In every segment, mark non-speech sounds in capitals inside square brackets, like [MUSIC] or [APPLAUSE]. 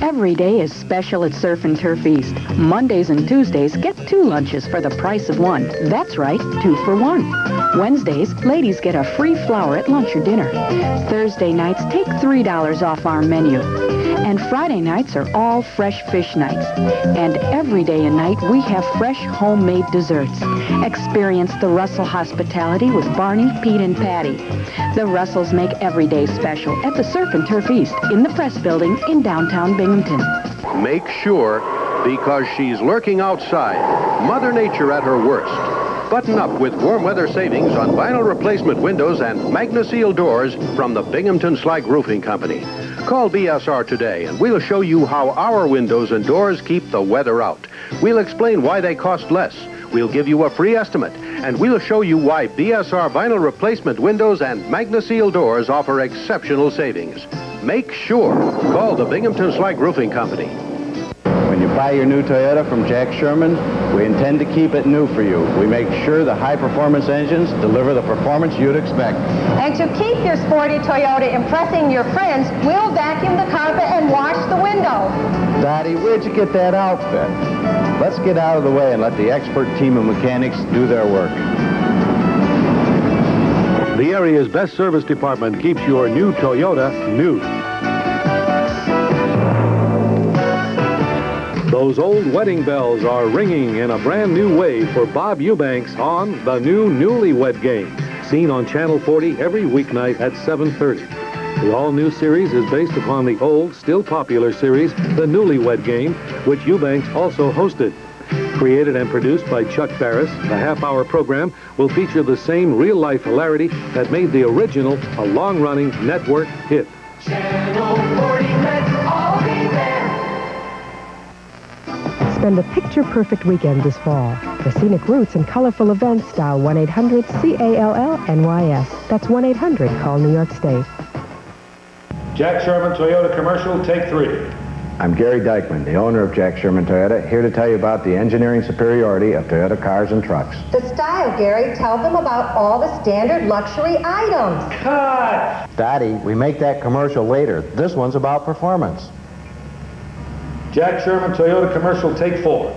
Every day is special at Surf and Turf East. Mondays and Tuesdays, get two lunches for the price of one. That's right, two for one. Wednesdays, ladies get a free flower at lunch or dinner. Thursday nights, take $3 off our menu. And Friday nights are all fresh fish nights. And every day and night, we have fresh homemade desserts. Experience the Russell hospitality with Barney, Pete, and Patty. The Russells make every day special at the Surf and Turf East in the Press Building in downtown Binghamton. Make sure, because she's lurking outside, Mother Nature at her worst. Button up with warm weather savings on vinyl replacement windows and MagnaSeal doors from the Binghamton Slag Roofing Company. Call BSR today and we'll show you how our windows and doors keep the weather out. We'll explain why they cost less. We'll give you a free estimate and we'll show you why BSR vinyl replacement windows and MagnaSeal doors offer exceptional savings. Make sure. Call the Binghamton Slag Roofing Company. When you buy your new Toyota from Jack Sherman, we intend to keep it new for you. We make sure the high-performance engines deliver the performance you'd expect. And to keep your sporty Toyota impressing your friends, we'll vacuum the carpet and wash the window. Daddy, where'd you get that outfit? Let's get out of the way and let the expert team of mechanics do their work. The area's best service department keeps your new Toyota new. Those old wedding bells are ringing in a brand new way for Bob Eubanks on the new Newlywed Game, seen on Channel 40 every weeknight at 7.30. The all-new series is based upon the old, still popular series, The Newlywed Game, which Eubanks also hosted. Created and produced by Chuck Barris, the half-hour program will feature the same real-life hilarity that made the original a long-running network hit. Channel 40, let's all be there. Spend a picture-perfect weekend this fall. For scenic routes and colorful events, dial 1-800-CALL-NYS. That's 1-800-CALL New York State. Jack Sherman Toyota commercial, take three. I'm Gary Dykman, the owner of Jack Sherman Toyota, here to tell you about the engineering superiority of Toyota cars and trucks. The style, Gary. Tell them about all the standard luxury items. Cut! Daddy, we make that commercial later. This one's about performance. Jack Sherman Toyota commercial, take four.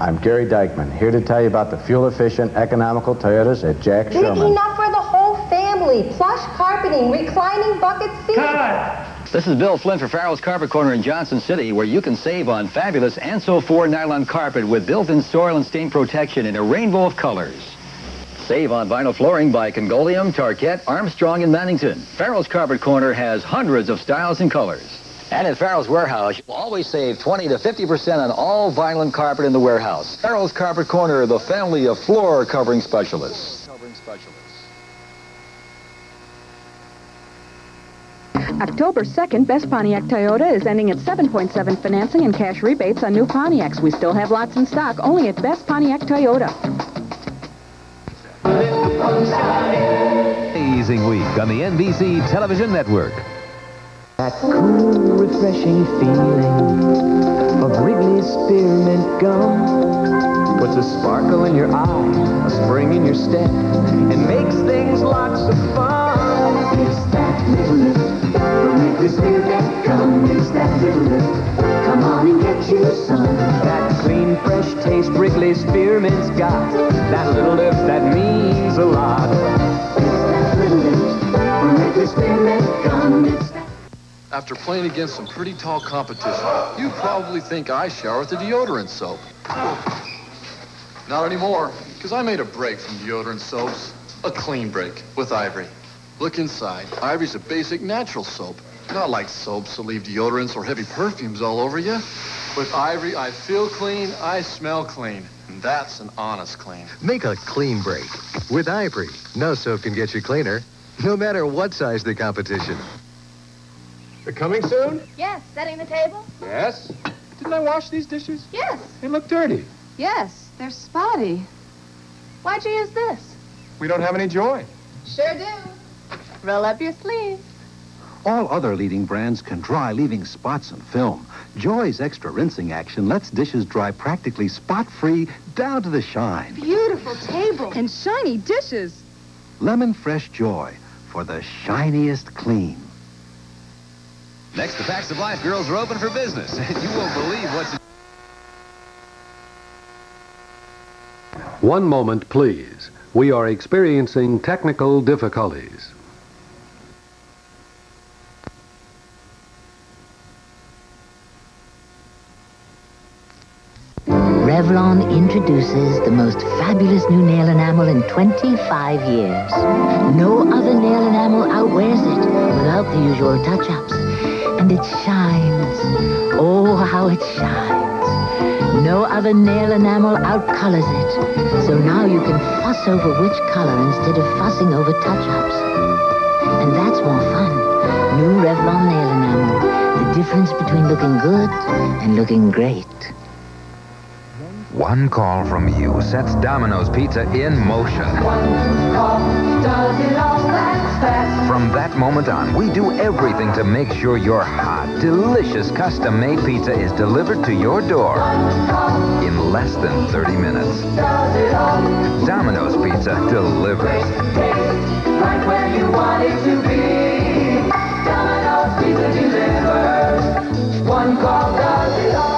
I'm Gary Dykman, here to tell you about the fuel-efficient, economical Toyotas at Jack Big Sherman. enough for the whole family. Plush carpeting, reclining bucket seats. Cut! This is Bill Flynn for Farrell's Carpet Corner in Johnson City, where you can save on fabulous Anso 4 nylon carpet with built-in soil and stain protection in a rainbow of colors. Save on vinyl flooring by Congoleum, Tarkett, Armstrong, and Mannington. Farrell's Carpet Corner has hundreds of styles and colors. And at Farrell's Warehouse, you'll always save 20 to 50% on all vinyl and carpet in the warehouse. Farrell's Carpet Corner, the family of floor covering specialists. Covering specialists. October 2nd, Best Pontiac Toyota is ending at 7.7 financing and cash rebates on new Pontiacs. We still have lots in stock, only at Best Pontiac Toyota. Amazing week on the NBC television network. That cool, refreshing feeling of Wrigley's spearmint gum puts a sparkle in your eye, a spring in your step, and makes things lots of fun. It's that little lift Wrigley's spearmint gum. It's that little lift. Come on and get you some. That clean, fresh taste Wrigley's spearmint's got. That little lift that means a lot. It's that little lift Wrigley's spearmint gum. It's After playing against some pretty tall competition, you probably think I shower with the deodorant soap. Not anymore, because I made a break from deodorant soaps. A clean break with Ivory. Look inside. Ivory's a basic natural soap. Not like soaps that leave deodorants or heavy perfumes all over you. With Ivory, I feel clean, I smell clean. And that's an honest clean. Make a clean break with Ivory. No soap can get you cleaner, no matter what size the competition. They're coming soon? Yes, setting the table? Yes. Didn't I wash these dishes? Yes. They look dirty. Yes, they're spotty. Why'd you use this? We don't have any joy. Sure do. Roll up your sleeves. All other leading brands can dry, leaving spots and film. Joy's extra rinsing action lets dishes dry practically spot-free down to the shine. Beautiful table. And shiny dishes. Lemon Fresh Joy for the shiniest clean. Next, the Facts of Life girls are open for business, [LAUGHS] and you won't believe what's... One moment, please. We are experiencing technical difficulties. Revlon introduces the most fabulous new nail enamel in 25 years. No other nail enamel outwears it without the usual touch-ups. And it shines. Oh, how it shines. No other nail enamel outcolors it. So now you can fuss over which color instead of fussing over touch-ups. And that's more fun. New Revlon nail enamel. The difference between looking good and looking great. One call from you sets Domino's Pizza in motion. From that moment on, we do everything to make sure your hot, delicious custom-made pizza is delivered to your door in less than 30 minutes. Domino's Pizza delivers. Right where you want it to be. Domino's Pizza delivers. One call does it all.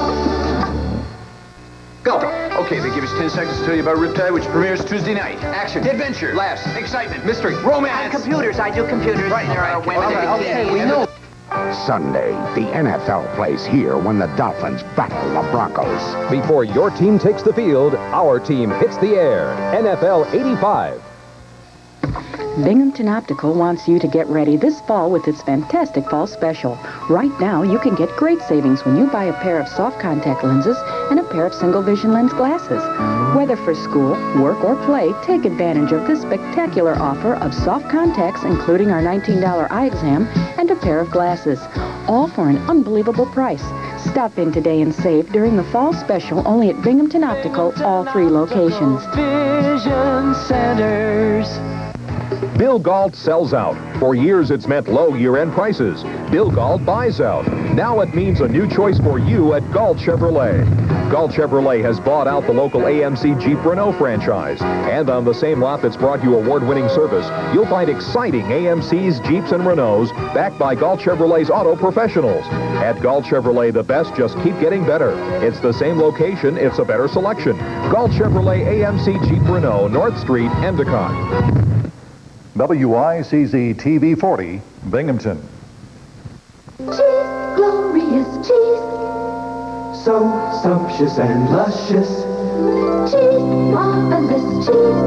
Go. Okay, they give us 10 seconds to tell you about Riptide, which premieres Tuesday night. Action, adventure, laughs, excitement, mystery, romance. computers. I do computers. Right, There are women. okay, we know. Sunday, the NFL plays here when the Dolphins battle the Broncos. Before your team takes the field, our team hits the air. NFL 85. Binghamton Optical wants you to get ready this fall with its fantastic fall special. Right now, you can get great savings when you buy a pair of soft contact lenses and a pair of single vision lens glasses. Whether for school, work, or play, take advantage of this spectacular offer of soft contacts, including our $19 eye exam and a pair of glasses, all for an unbelievable price. Stop in today and save during the fall special only at Binghamton Optical, all three locations. Vision Centers. Bill Gault sells out. For years, it's meant low year-end prices. Bill Gault buys out. Now it means a new choice for you at Gault Chevrolet. Gault Chevrolet has bought out the local AMC Jeep Renault franchise. And on the same lot that's brought you award-winning service, you'll find exciting AMCs, Jeeps, and Renaults backed by Gault Chevrolet's auto professionals. At Gault Chevrolet, the best just keep getting better. It's the same location, it's a better selection. Gault Chevrolet AMC Jeep Renault, North Street, Endicott. WICZ TV 40, Binghamton. Cheese, glorious cheese. So sumptuous and luscious. Cheese. Marvelous cheese.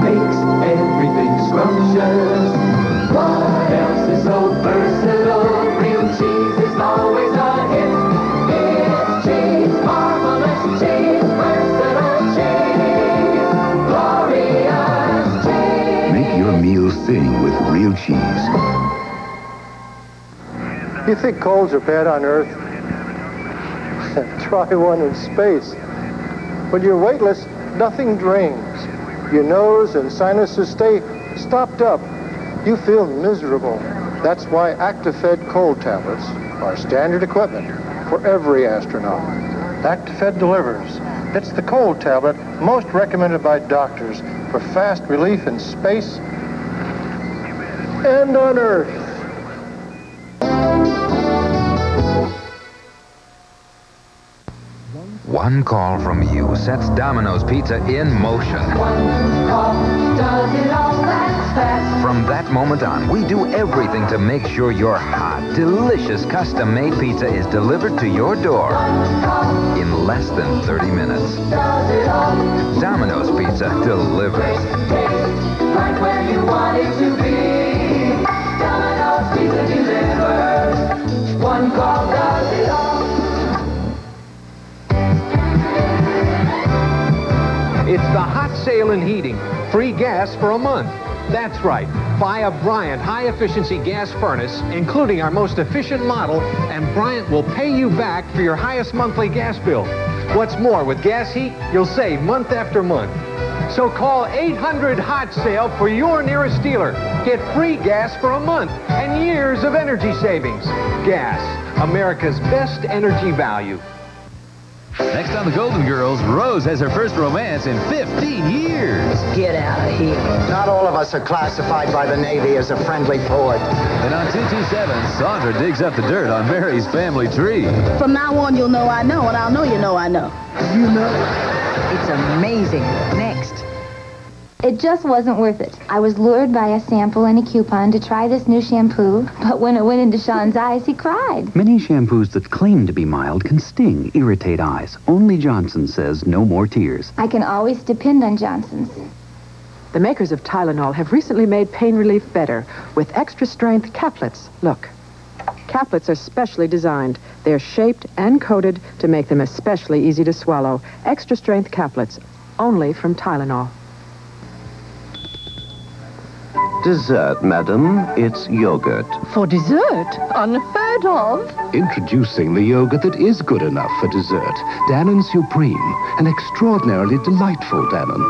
Makes everything scrumptious. What else is so versatile? You think colds are bad on Earth? [LAUGHS] Try one in space. When you're weightless, nothing drains. Your nose and sinuses stay stopped up. You feel miserable. That's why Actifed cold tablets are standard equipment for every astronaut. Actifed delivers. It's the cold tablet most recommended by doctors for fast relief in space and on Earth. One call from you sets Domino's Pizza in motion. Does it all that? From that moment on, we do everything to make sure your hot, delicious custom-made pizza is delivered to your door in less than 30 minutes. Does it all? Domino's Pizza delivers. Right where you want it to be. Domino's Pizza delivers. One call does it all. It's the hot sale in heating. Free gas for a month. That's right. Buy a Bryant high-efficiency gas furnace, including our most efficient model, and Bryant will pay you back for your highest monthly gas bill. What's more, with gas heat, you'll save month after month. So call 800 Hot Sale for your nearest dealer. Get free gas for a month and years of energy savings. Gas, America's best energy value. Next on The Golden Girls, Rose has her first romance in 15 years. Get out of here. Not all of us are classified by the Navy as a friendly port. And on 227, Sandra digs up the dirt on Mary's family tree. From now on, you'll know I know, and I'll know you know I know. You know? It's amazing. Next. It just wasn't worth it. I was lured by a sample and a coupon to try this new shampoo, but when it went into Sean's eyes, he cried. Many shampoos that claim to be mild can sting, irritate eyes. Only Johnson says no more tears. I can always depend on Johnson's. The makers of Tylenol have recently made pain relief better with extra strength caplets. Look. Caplets are specially designed. They're shaped and coated to make them especially easy to swallow. Extra strength caplets, only from Tylenol. Dessert, madam. It's yogurt. For dessert? Unheard of. Introducing the yogurt that is good enough for dessert. Dannon Supreme. An extraordinarily delightful Dannon.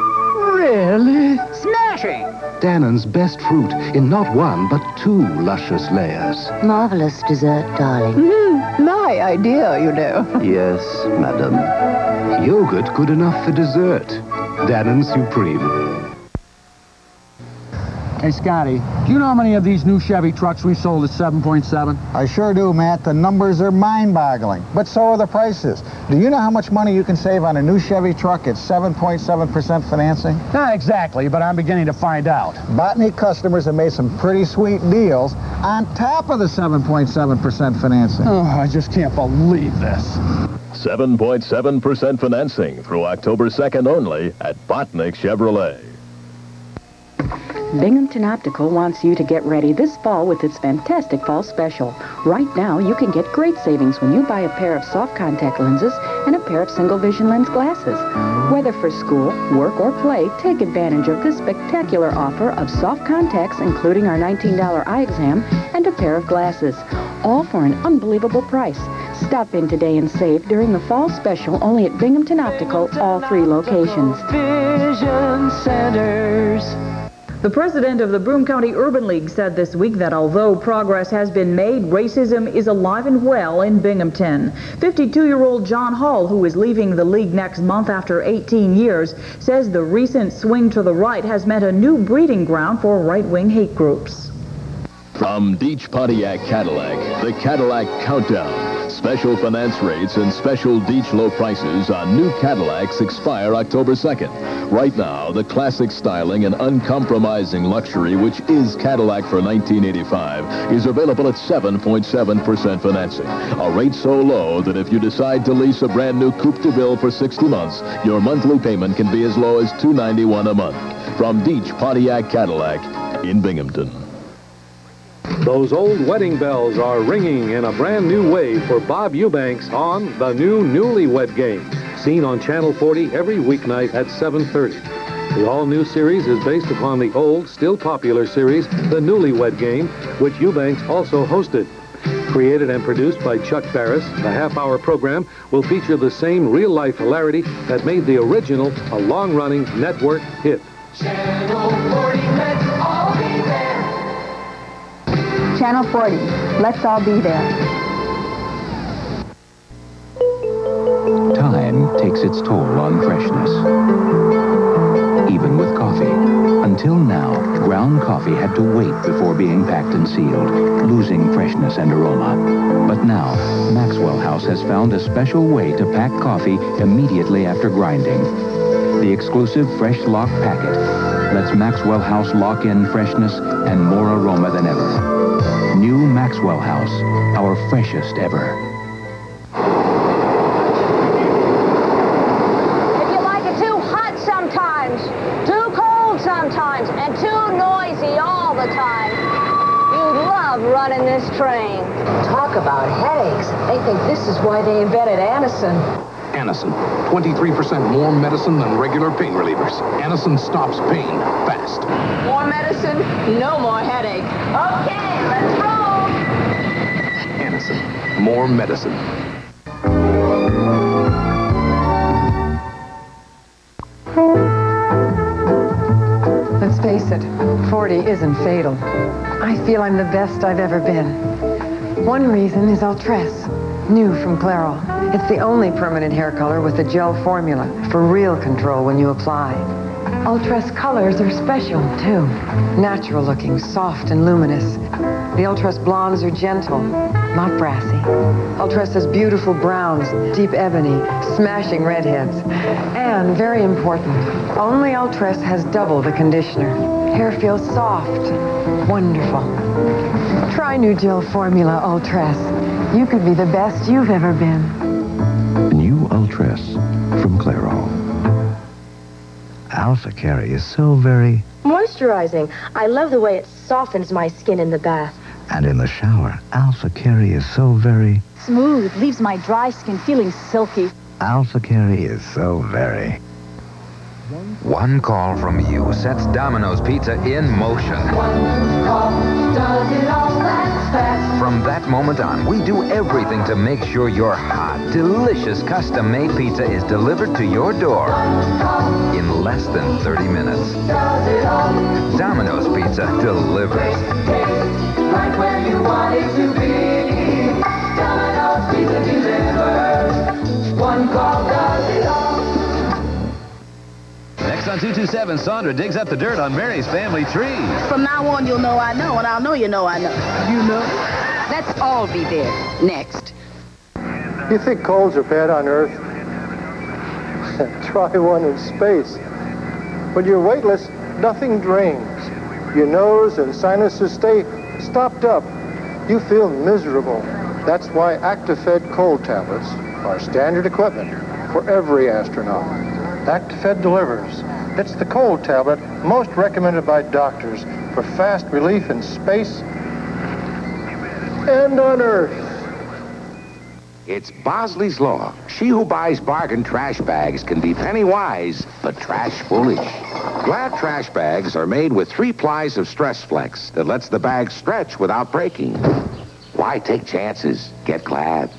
Really? Smashing! Dannon's best fruit in not one, but two luscious layers. Marvelous dessert, darling. Mm, my idea, you know. [LAUGHS] Yes, madam. Yogurt good enough for dessert. Dannon Supreme. Hey, Scotty, do you know how many of these new Chevy trucks we sold at 7.7? I sure do, Matt. The numbers are mind-boggling, but so are the prices. Do you know how much money you can save on a new Chevy truck at 7.7% financing? Not exactly, but I'm beginning to find out. Botnick customers have made some pretty sweet deals on top of the 7.7% financing. Oh, I just can't believe this. 7.7% financing through October 2nd only at Botnick Chevrolet. Binghamton Optical wants you to get ready this fall with its fantastic fall special. Right now, you can get great savings when you buy a pair of soft contact lenses and a pair of single vision lens glasses. Whether for school, work, or play, take advantage of this spectacular offer of soft contacts, including our $19 eye exam, and a pair of glasses, all for an unbelievable price. Stop in today and save during the fall special only at Binghamton Optical, all three locations. Vision Centers. The president of the Broome County Urban League said this week that although progress has been made, racism is alive and well in Binghamton. 52-year-old John Hall, who is leaving the league next month after 18 years, says the recent swing to the right has meant a new breeding ground for right-wing hate groups. From Deech Pontiac Cadillac, the Cadillac Countdown. Special finance rates and special Deech low prices on new Cadillacs expire October 2nd. Right now, the classic styling and uncompromising luxury, which is Cadillac for 1985, is available at 7.7% financing. A rate so low that if you decide to lease a brand new Coupe de Ville for 60 months, your monthly payment can be as low as 291 a month. From Deech Pontiac Cadillac in Binghamton. Those old wedding bells are ringing in a brand new way for Bob Eubanks on the new Newlywed Game, seen on Channel 40 every weeknight at 7.30. The all-new series is based upon the old, still popular series, The Newlywed Game, which Eubanks also hosted. Created and produced by Chuck Barris, the half-hour program will feature the same real-life hilarity that made the original a long-running network hit. Channel Channel 40, let's all be there. Time takes its toll on freshness. Even with coffee. Until now, ground coffee had to wait before being packed and sealed, losing freshness and aroma. But now, Maxwell House has found a special way to pack coffee immediately after grinding. The exclusive Fresh Lock packet lets Maxwell House lock in freshness and more aroma than ever. New Maxwell House, our freshest ever. If you like it too hot sometimes, too cold sometimes, and too noisy all the time, you'd love running this train. Talk about headaches. They think this is why they invented Anacin. Anacin, 23% more medicine than regular pain relievers. Anacin stops pain fast. More medicine, no more headache. Okay, let's roll. Anacin, more medicine. Let's face it, 40 isn't fatal. I feel I'm the best I've ever been. One reason is Ultress. New from Clairol. It's the only permanent hair color with a gel formula for real control when you apply. Ultress colors are special, too. Natural looking, soft and luminous. The Ultress blondes are gentle, not brassy. Ultress has beautiful browns, deep ebony, smashing redheads. And, very important, only Ultress has double the conditioner. Hair feels soft, wonderful. Try new gel formula Ultress. You could be the best you've ever been. New Ultress from Clairol. Alpha Keri is so very... Moisturizing. I love the way it softens my skin in the bath. And in the shower, Alpha Keri is so very... Smooth. Leaves my dry skin feeling silky. Alpha Keri is so very... One call from you sets Domino's Pizza in motion. From that moment on, we do everything to make sure your hot, delicious custom-made pizza is delivered to your door in less than 30 minutes. Domino's Pizza delivers. Right where you want it to be. Domino's Pizza delivers. One call does it all. Next on 227, Sandra digs up the dirt on Mary's family tree. From now on, you'll know I know, and I'll know you know I know. You know? Let's all be there. Next. You think colds are bad on Earth? [LAUGHS] Try one in space. When you're weightless, nothing drains. Your nose and sinuses stay stopped up. You feel miserable. That's why Actifed cold tablets are standard equipment for every astronaut. Actifed delivers. It's the cold tablet most recommended by doctors for fast relief in space and on Earth. It's Bosley's Law. She who buys bargain trash bags can be penny wise, but trash foolish. Glad trash bags are made with three plies of stress flex that lets the bag stretch without breaking. Why take chances? Get Glad.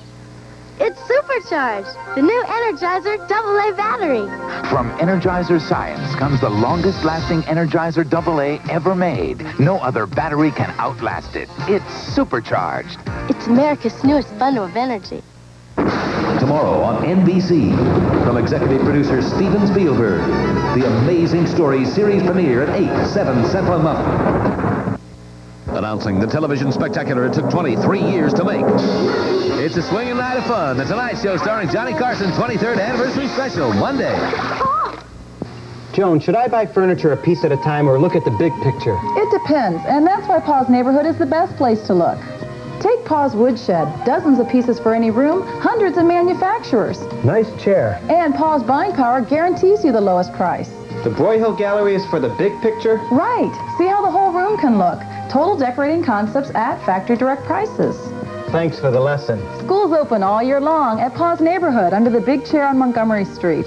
It's supercharged. The new Energizer AA battery. From Energizer Science comes the longest lasting Energizer AA ever made. No other battery can outlast it. It's supercharged. It's America's newest bundle of energy. Tomorrow on NBC, from executive producer Steven Spielberg, the Amazing Stories series premiere at 8, 7 Central Mountain. Announcing the television spectacular it took 23 years to make. It's a swinging night of fun. The Tonight Show starring Johnny Carson's 23rd anniversary special, Monday. Joan, should I buy furniture a piece at a time or look at the big picture? It depends, and that's why Pa's neighborhood is the best place to look. Take Pa's Woodshed. Dozens of pieces for any room, hundreds of manufacturers. Nice chair. And Pa's buying power guarantees you the lowest price. The Broyhill Gallery is for the big picture? Right. See how the whole room can look. Total decorating concepts at factory direct prices. Thanks for the lesson. School's open all year long at Pa's neighborhood under the big chair on Montgomery Street.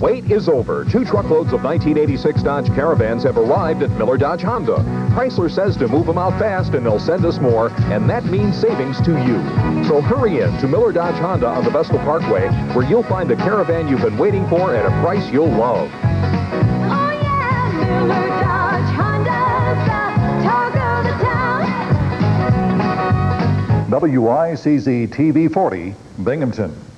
Wait is over. Two truckloads of 1986 Dodge Caravans have arrived at Miller Dodge Honda. Chrysler says to move them out fast and they'll send us more, and that means savings to you. So hurry in to Miller Dodge Honda on the Vestal Parkway, where you'll find the Caravan you've been waiting for at a price you'll love. Oh yeah, Miller Dodge Honda. WICZ TV 40, Binghamton.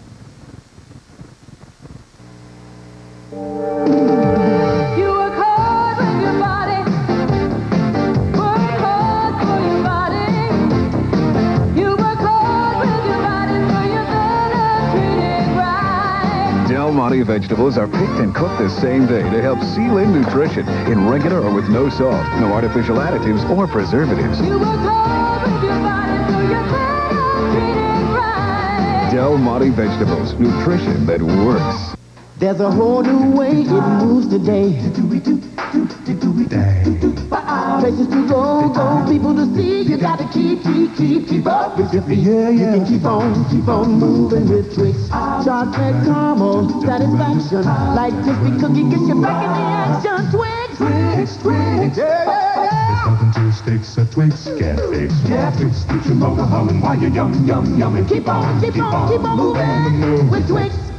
Right. Del Monte vegetables are picked and cooked the same day to help seal in nutrition in regular or with no salt, no artificial additives or preservatives. You work hard with your body so you're better treated right. Del Monte vegetables, nutrition that works. There's a whole new way it moves today. Places to go, go, people to see. You gotta keep, keep, keep, keep up with your feet. Yeah, yeah. You can keep on, keep on moving with Twix. Chocolate caramel satisfaction. Like crispy cookie, gets you back in the action. Twix, Twix, Twix. Yeah, yeah, yeah. Nothing to sticks, a Twix get fix. Yeah, Twix keeps your motor humming while you're yum, yum, yum. And Keep on, keep on, keep on moving with Twix.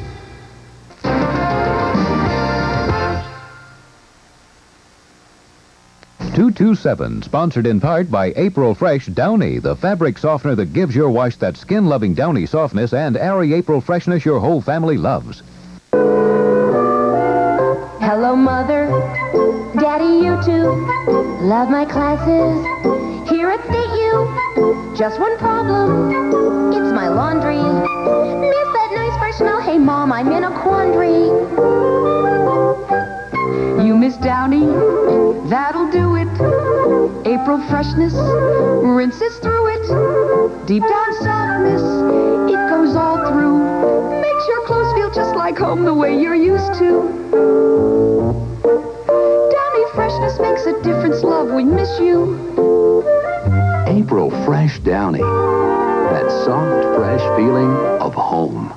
227, sponsored in part by April Fresh Downy, the fabric softener that gives your wash that skin-loving downy softness and airy April freshness your whole family loves. Hello, Mother. Daddy, you too. Love my classes. Here at you. Just one problem. It's my laundry. Miss that nice fresh smell. Hey, Mom, I'm in a quandary. You miss Downy? That'll do it. April freshness rinses through it. Deep down softness, it goes all through. Makes your clothes feel just like home the way you're used to. Downy freshness makes a difference, love. We miss you. April Fresh Downy. That soft, fresh feeling of home.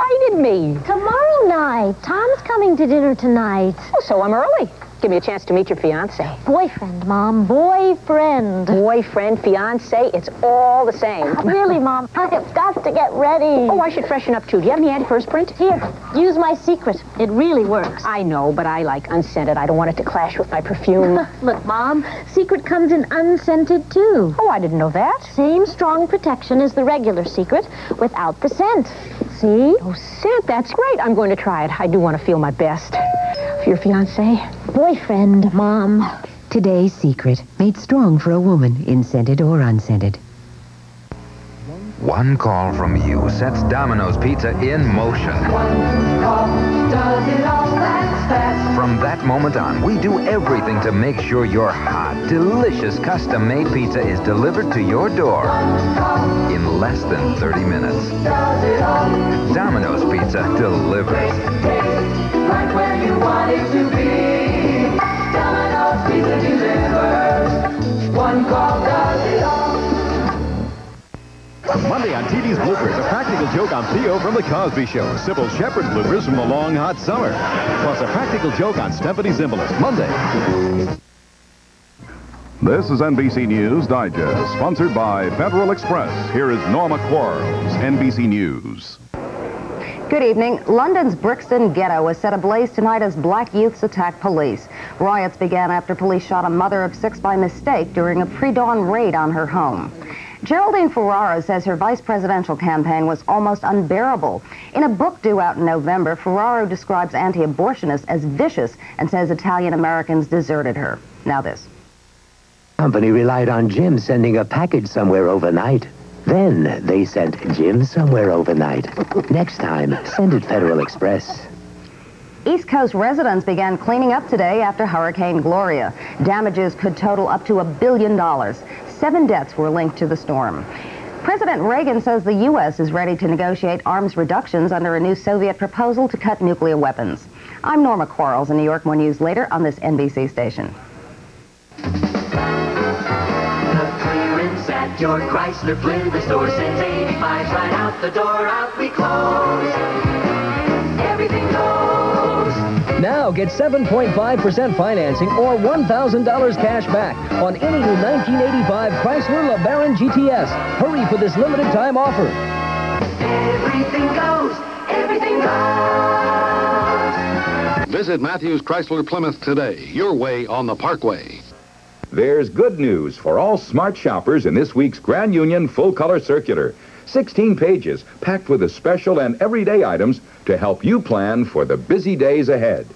Invited me. Tomorrow night. Tom's coming to dinner tonight. Oh, so I'm early. Give me a chance to meet your fiance. Boyfriend, Mom. Boyfriend. Boyfriend, fiance, it's all the same. [LAUGHS] really, Mom? I have got to get ready. Oh, I should freshen up too. Do you have any antiperspirant? Print? Here, use my secret. It really works. I know, but I like unscented. I don't want it to clash with my perfume. [LAUGHS] Look, Mom, Secret comes in unscented too. Oh, I didn't know that. Same strong protection as the regular Secret without the scent. See? Oh, scent. That's great. I'm going to try it. I do want to feel my best. For your fiance? Boyfriend, Mom. Today's secret, made strong for a woman, in scented or unscented. One call from you sets Domino's Pizza in motion. From that moment on, we do everything to make sure your hot, delicious custom-made pizza is delivered to your door in less than 30 minutes. Domino's Pizza delivers. Right where you want it to be. Domino's Pizza delivers. One call does it all. Monday on TV's Bloopers, a practical joke on Theo from The Cosby Show. Cybill Shepherd bloopers from The Long Hot Summer. Plus a practical joke on Stephanie Zimbalist. Monday. This is NBC News Digest, sponsored by Federal Express. Here is Norma Quarles, NBC News. Good evening. London's Brixton ghetto was set ablaze tonight as black youths attacked police. Riots began after police shot a mother of six by mistake during a pre-dawn raid on her home. Geraldine Ferraro says her vice presidential campaign was almost unbearable. In a book due out in November, Ferraro describes anti-abortionists as vicious and says Italian Americans deserted her. Now this. Company relied on Jim sending a package somewhere overnight. Then they sent Jim somewhere overnight. [LAUGHS] Next time, send it Federal Express. East Coast residents began cleaning up today after Hurricane Gloria. Damages could total up to a billion dollars. Seven deaths were linked to the storm. President Reagan says the U.S. is ready to negotiate arms reductions under a new Soviet proposal to cut nuclear weapons. I'm Norma Quarles in New York. More news later on this NBC station. Your Chrysler Plymouth store sends 85 right out the door, out we close. Everything goes. Now get 7.5% financing or $1,000 cash back on any new 1985 Chrysler LeBaron GTS. Hurry for this limited time offer. Everything goes. Everything goes. Visit Matthews Chrysler Plymouth today, your way on the Parkway. There's good news for all smart shoppers in this week's Grand Union Full Color Circular. 16 pages packed with the special and everyday items to help you plan for the busy days ahead.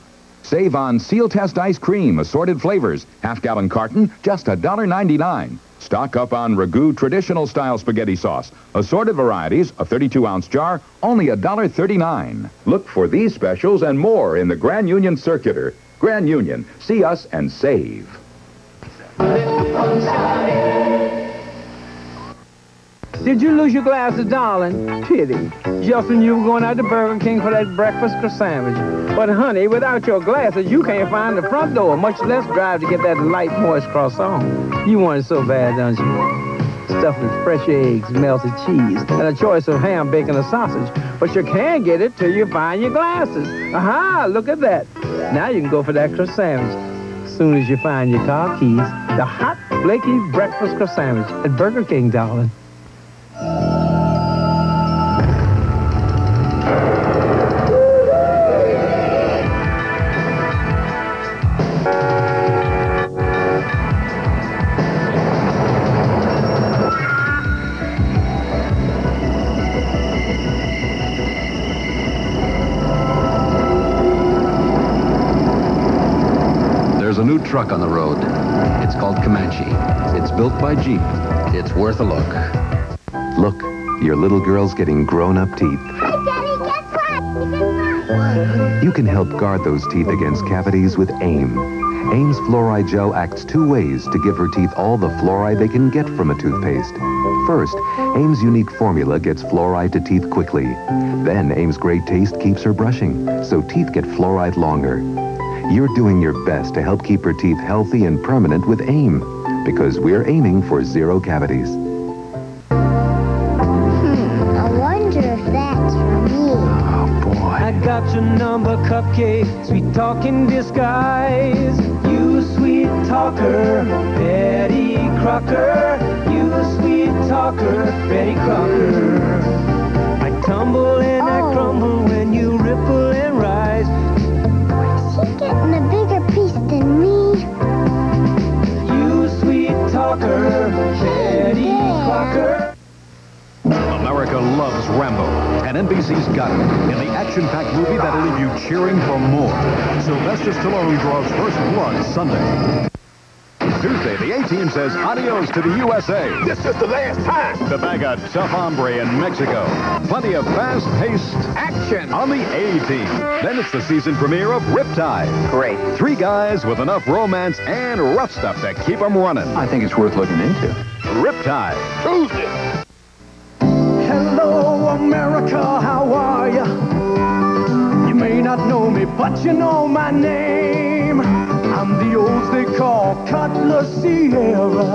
Save on Sealtest Ice Cream, assorted flavors, half gallon carton, just $1.99. Stock up on Ragu traditional style spaghetti sauce, assorted varieties, a 32 ounce jar, only $1.39. Look for these specials and more in the Grand Union Circular. Grand Union, see us and save. Did you lose your glasses, darling? Pity. Just when you were going out to Burger King for that breakfast sandwich. But honey, without your glasses, you can't find the front door, much less drive to get that light moist croissant. You want it so bad, don't you? Stuffed with fresh eggs, melted cheese, and a choice of ham, bacon, or sausage. But you can't get it till you find your glasses. Aha, look at that. Now you can go for that croissant sandwich. Soon as you find your car keys, the hot, flaky breakfast croissant sandwich at Burger King, darling. Truck on the road. It's called Comanche. It's built by Jeep. It's worth a look. Look, your little girl's getting grown-up teeth. Hey, Daddy, guess what? You can help guard those teeth against cavities with AIM. AIM's fluoride gel acts two ways to give her teeth all the fluoride they can get from a toothpaste. First, AIM's unique formula gets fluoride to teeth quickly. Then AIM's great taste keeps her brushing, so teeth get fluoride longer. You're doing your best to help keep her teeth healthy and permanent with AIM, because we're aiming for zero cavities. Hmm, I wonder if that's for me. Oh, boy. I got your number, cupcake, sweet talk in disguise. You sweet talker, Betty Crocker. You sweet talker, Betty Crocker. America loves Rambo, and NBC's got him in the action-packed movie that'll leave you cheering for more. Sylvester Stallone draws first blood Sunday. Tuesday, the A-Team says adios to the USA. This is the last time. The bag of tough hombre in Mexico. Plenty of fast-paced action on the A-Team. Then it's the season premiere of Riptide. Great. Three guys with enough romance and rough stuff to keep them running. I think it's worth looking into. Riptide. Tuesday. America, how are ya? You may not know me, but you know my name. I'm the olds they call Cutlass Sierra.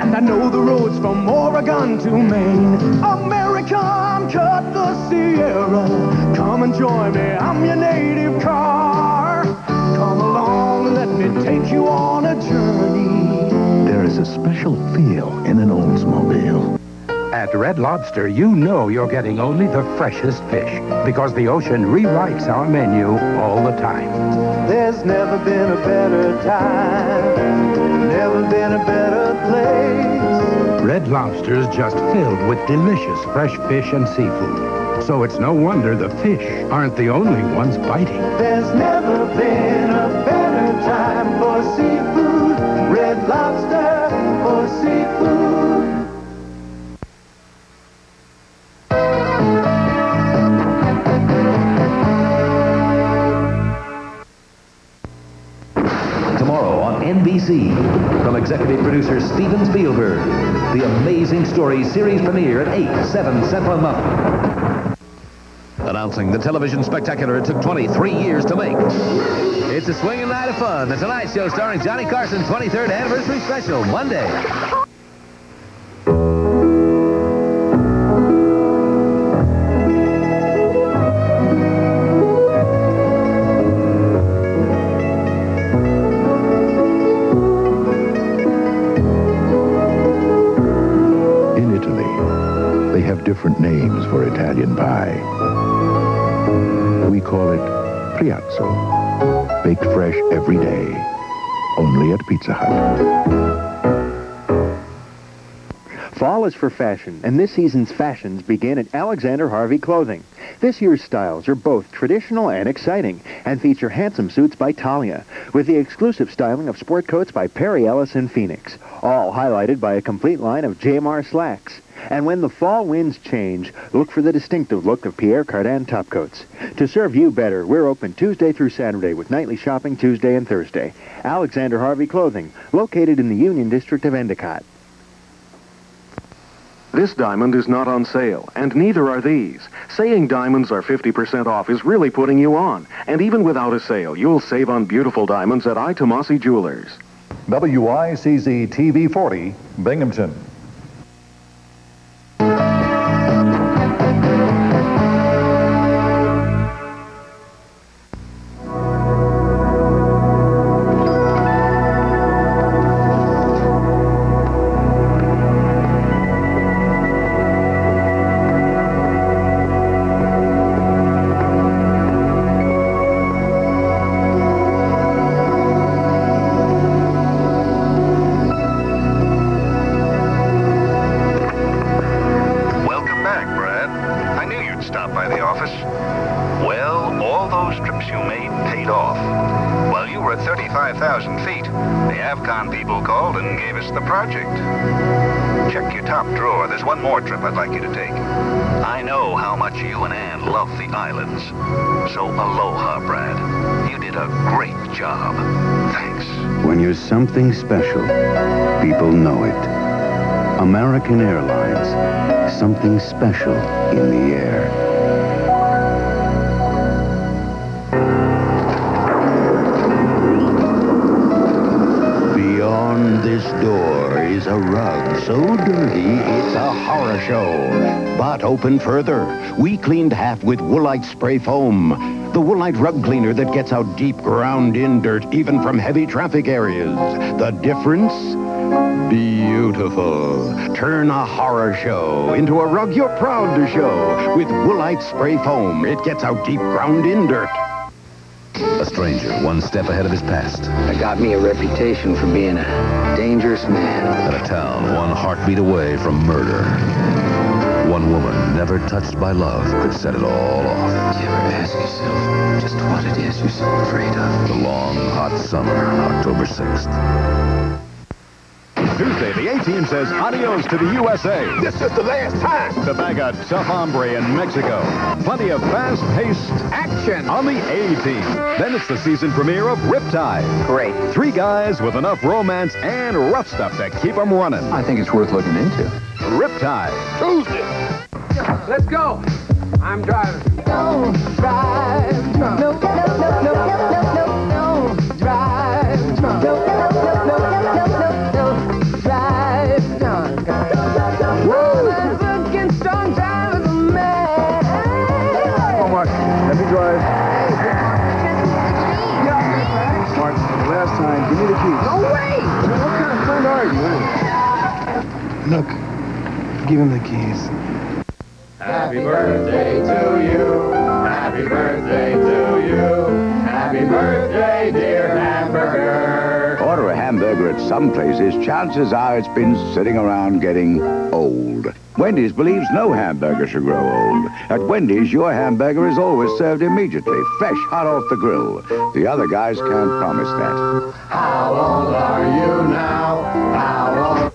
And I know the roads from Oregon to Maine. America, I'm Cutlass Sierra. Come and join me, I'm your native car. Come along, let me take you on a journey. There is a special feel in an Oldsmobile. At Red Lobster, you know you're getting only the freshest fish because the ocean rewrites our menu all the time. There's never been a better time, never been a better place. Red Lobster's just filled with delicious fresh fish and seafood. So it's no wonder the fish aren't the only ones biting. There's never been a better time from executive producer Steven Spielberg, the Amazing Stories series premiere at 8, 7 Central month. Announcing the television spectacular it took 23 years to make. It's a swinging night of fun. The Tonight Show starring Johnny Carson 23rd anniversary special, Monday. Every day, only at Pizza Hut. For fashion, and this season's fashions begin at Alexander Harvey Clothing. This year's styles are both traditional and exciting, and feature handsome suits by Talia, with the exclusive styling of sport coats by Perry Ellis and Phoenix, all highlighted by a complete line of JMR slacks. And when the fall winds change, look for the distinctive look of Pierre Cardin topcoats. To serve you better, we're open Tuesday through Saturday with nightly shopping Tuesday and Thursday. Alexander Harvey Clothing, located in the Union District of Endicott. This diamond is not on sale, and neither are these. Saying diamonds are 50% off is really putting you on. And even without a sale, you'll save on beautiful diamonds at I. Tomasi Jewelers. WICZ TV 40, Binghamton. Project. Check your top drawer. There's one more trip I'd like you to take. I know how much you and Ann love the islands. So aloha, Brad. You did a great job. Thanks. When you're something special, people know it. American Airlines, something special in the air. So dirty it's a horror show. But open further. We cleaned half with Woolite spray foam. The Woolite rug cleaner that gets out deep ground-in dirt even from heavy traffic areas. The difference? Beautiful. Turn a horror show into a rug you're proud to show with Woolite spray foam. It gets out deep ground-in dirt. A stranger, one step ahead of his past. I got me a reputation for being a dangerous man. At a town one heartbeat away from murder. One woman, never touched by love, could set it all off. Do you ever ask yourself just what it is you're so afraid of? The long, hot summer, October 6th. Tuesday, the A-Team says adios to the USA. This is the last time. To bag a tough hombre in Mexico. Plenty of fast-paced action on the A-Team. Then it's the season premiere of Riptide. Great. Three guys with enough romance and rough stuff to keep them running. I think it's worth looking into. Riptide. Tuesday. Let's go. I'm driving. Don't drive. No, no, no, no, no, no, no, Mark. Let drive. Mark, last time, give me the keys. No way! What kind of friend are you? Look, give him the keys. Happy birthday to you. Happy birthday to you. Happy birthday, dear hamburger. Order a hamburger at some places, chances are it's been sitting around getting old. Wendy's believes no hamburger should grow old. At Wendy's, your hamburger is always served immediately, fresh, hot off the grill. The other guys can't promise that. How old are you now? How old?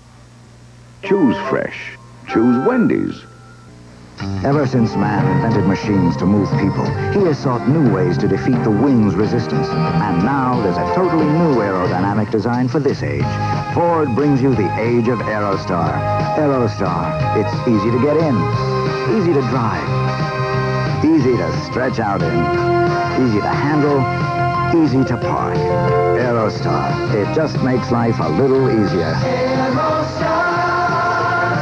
Choose fresh. Choose Wendy's. Ever since man invented machines to move people, he has sought new ways to defeat the wind's resistance. And now there's a totally new aerodynamic design for this age. Ford brings you the age of Aerostar. Aerostar. It's easy to get in, easy to drive, easy to stretch out in, easy to handle, easy to park. Aerostar. It just makes life a little easier.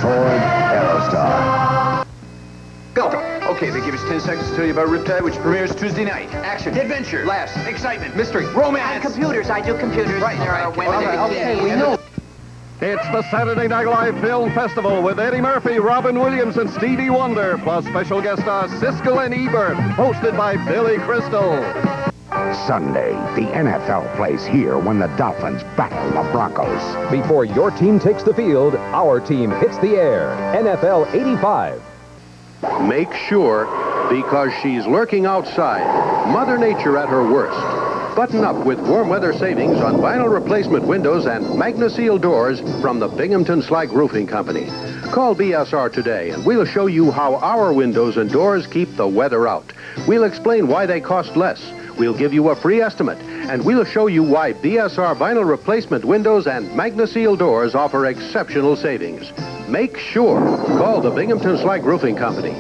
Ford Aerostar. Go. Okay, they give us 10 seconds to tell you about Riptide, which premieres Tuesday night. Action, adventure, laughs, excitement, mystery, romance. computers. I do computers. Right, There are right. women. Okay, okay, we know. It's the Saturday Night Live Film Festival with Eddie Murphy, Robin Williams, and Stevie Wonder, plus special guest stars Siskel and Ebert, hosted by Billy Crystal. Sunday, the NFL plays here when the Dolphins battle the Broncos. Before your team takes the field, our team hits the air. NFL 85. Make sure, because she's lurking outside, Mother Nature at her worst. Button up with warm weather savings on vinyl replacement windows and MagnaSeal doors from the Binghamton Slag Roofing Company. Call BSR today and we'll show you how our windows and doors keep the weather out. We'll explain why they cost less. We'll give you a free estimate and we'll show you why BSR vinyl replacement windows and MagnaSeal doors offer exceptional savings. Make sure. Call the Binghamton Slag Roofing Company.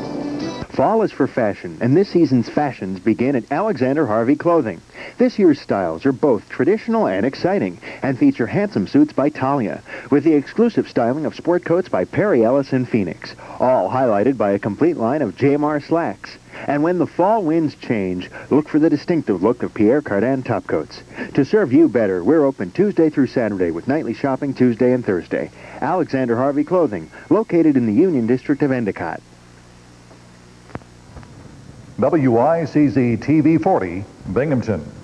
Fall is for fashion, and this season's fashions begin at Alexander Harvey Clothing. This year's styles are both traditional and exciting, and feature handsome suits by Talia, with the exclusive styling of sport coats by Perry Ellis and Phoenix, all highlighted by a complete line of Jaymar slacks. And when the fall winds change, look for the distinctive look of Pierre Cardin topcoats. To serve you better, we're open Tuesday through Saturday with nightly shopping Tuesday and Thursday. Alexander Harvey Clothing, located in the Union District of Endicott. WICZ TV 40, Binghamton.